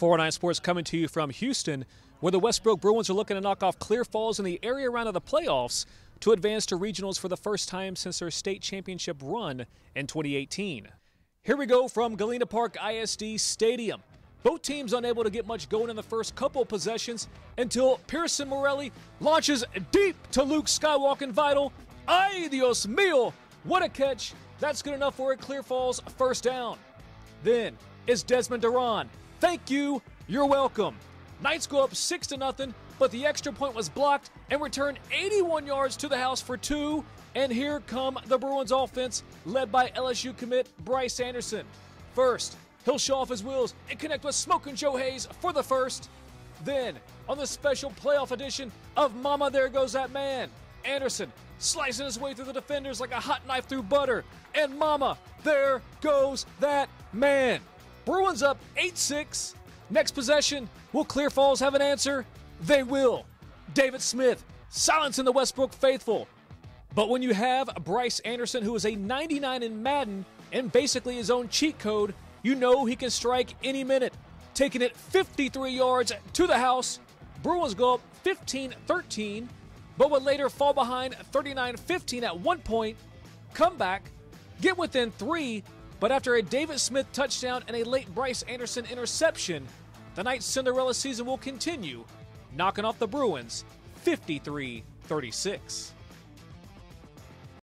409 Sports coming to you from Houston, where the West Brook Bruins are looking to knock off Clear Falls in the area round of the playoffs to advance to regionals for the first time since their state championship run in 2018. Here we go from Galena Park ISD Stadium. Both teams unable to get much going in the first couple possessions until Pearson Morelli launches deep to Luke Skywalker Vital. Ay Dios mío! What a catch! That's good enough for a Clear Falls first down. Then is Desmond Duran. Thank you. You're welcome. Knights go up 6 to nothing, but the extra point was blocked and returned 81 yards to the house for two. And here come the Bruins offense, led by LSU commit Bryce Anderson. First, he'll show off his wheels and connect with Smoking Joe Hayes for the first. Then, on the special playoff edition of Mama There Goes That Man, Anderson slicing his way through the defenders like a hot knife through butter. And Mama, there goes that man. Bruins up 8 6. Next possession, will Clear Falls have an answer? They will. David Smith silencing the West Brook faithful. But when you have Bryce Anderson, who is a 99 in Madden and basically his own cheat code, you know he can strike any minute. Taking it 53 yards to the house, Bruins go up 15 13, but would later fall behind 39 15 at one point, come back, get within three, but after a David Smith touchdown and a late Bryce Anderson interception, the Knights' Cinderella season will continue, knocking off the Bruins 53 36.